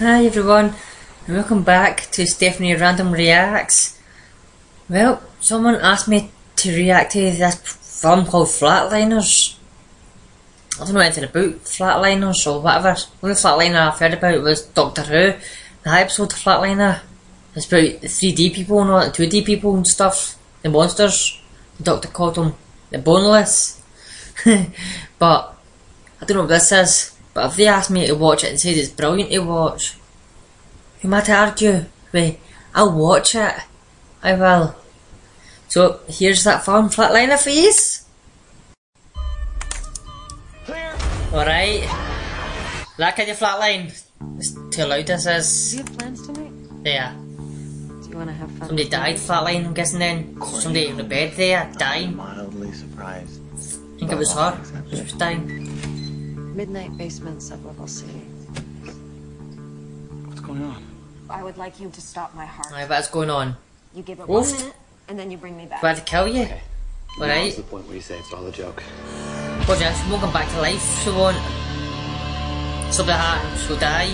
Hi everyone, and welcome back to Stephanie Random Reacts. Well, someone asked me to react to this film called Flatliners. I don't know anything about Flatliners or whatever. The only Flatliner I've heard about was Doctor Who. The episode Flatliner. It's about 3D people and all, 2D people and stuff. The monsters. The doctor called them the boneless. but, I don't know what this is. But if they ask me to watch it and said it's brilliant to watch, who am I to argue with? I'll watch it. I will. So here's that farm flatliner for you. Alright. That kind of flatline. It's too loud this is. Do you have plans tonight? There. Do you want to have fun? Somebody died flatline, I'm guessing then. Somebody in the bed there, dying. Mildly surprised. I think it was her. She was dying. Midnight basement, sublevel C. What's going on? I would like you to stop my heart. Alright, what's going on? You give it Oof. one minute, and then you bring me back. Do I have to kill you? Okay. Alright. Now's the point where you say it's all a joke. Watch this, she back to life, she won't. She'll be die.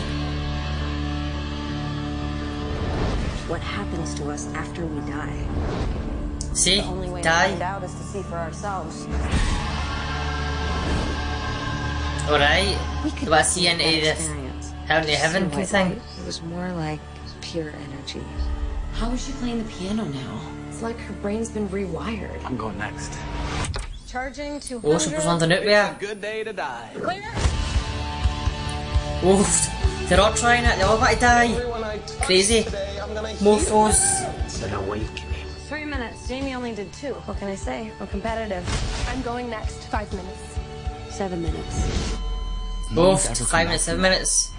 What happens to us after we die? See? The only way to find Die. out is to see for ourselves. Alright. We could Do I see any of this? experience. Heaven to heaven kind of thing? It was more like pure energy. How is she playing the piano now? It's like her brain's been rewired. I'm going next. Charging to Oh, she was on the note there. Good day to die. Clear. Oof. They're all trying it, They're all want to die. Crazy. Morphos. Said awakening. Three minutes. Jamie only did two. What can I say? We're competitive. I'm going next. Five minutes. Seven minutes. Oof. Five minutes, seven minutes.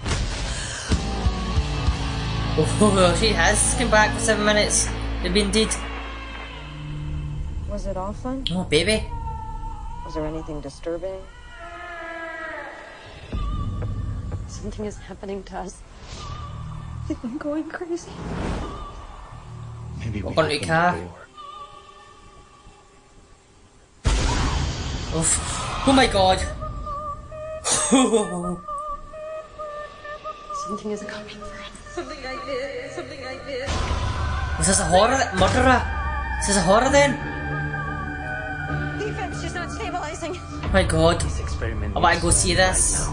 Oh, she has come back for seven minutes. They've been dead. Was it all fun? Oh, baby. Was there anything disturbing? Something is happening to us. I think I'm going crazy. Maybe we Open the opened car. door. Oof. Oh my god. Something is coming for us. Something I did. Something I did. Was this a horror? Murderer? Is this a horror then? Defense, she's not stabilizing. Oh my god. This experiment. I want to go see this.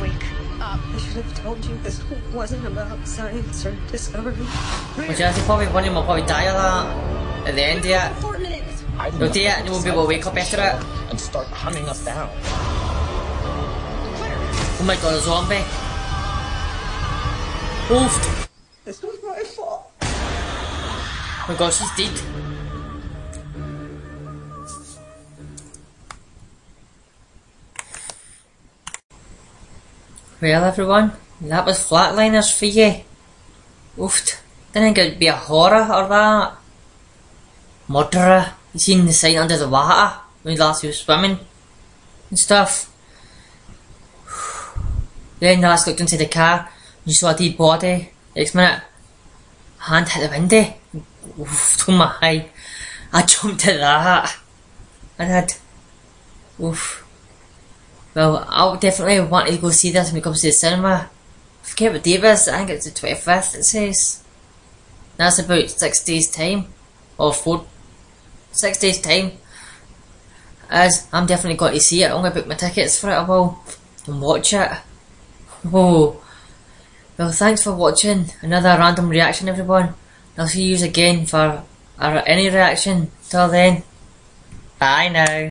Wake up. I should have told you this wasn't about science or discovery. Which is probably one of them will probably die of that at the end of it. Four minutes. They'll do it and you won't be able to wake up after it. And start hunting us down. Oh my god, a zombie. Oof. This was my fault. Oh my god, she's dead. Well everyone, that was Flatliners for you. Oof. Didn't think it'd be a horror or that. Murderer. You seen the sign under the water when last he was swimming and stuff. Then last looked into the car, you saw a dead body. Next minute, hand hit the window. Oof, oh my. I jumped at that. I did. Oof. Well, I'll definitely want to go see this when it comes to the cinema. I forget what day it is, I think it's the 25th it says. That's about six days time. Or four, six days time. As I'm definitely going to see it, I'm going to book my tickets for it, I will. And watch it. Oh. Well, thanks for watching another random reaction, everyone. I'll see you again for any reaction. Till then, bye now.